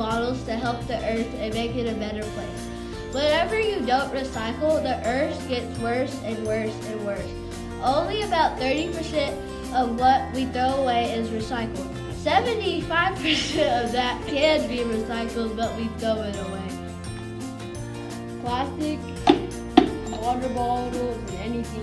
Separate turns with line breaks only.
bottles to help the earth and make it a better place. Whenever you don't recycle, the earth gets worse and worse and worse. Only about 30% of what we throw away is recycled. 75% of that can be recycled, but we throw it away. Plastic, water bottles, and anything